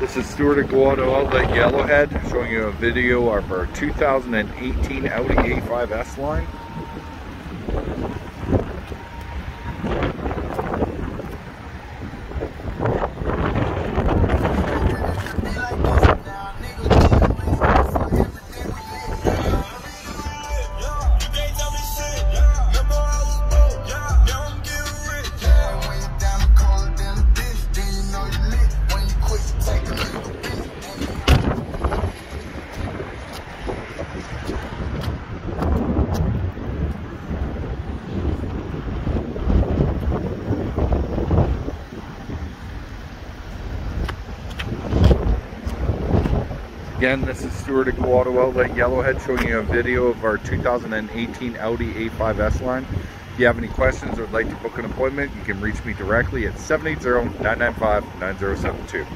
This is Stuart at Outlet Yellowhead showing you a video of our 2018 Audi A5 S-Line. Again, this is Stuart at Go Auto Outlet Yellowhead showing you a video of our 2018 Audi A5 S-Line. If you have any questions or would like to book an appointment, you can reach me directly at 780-995-9072.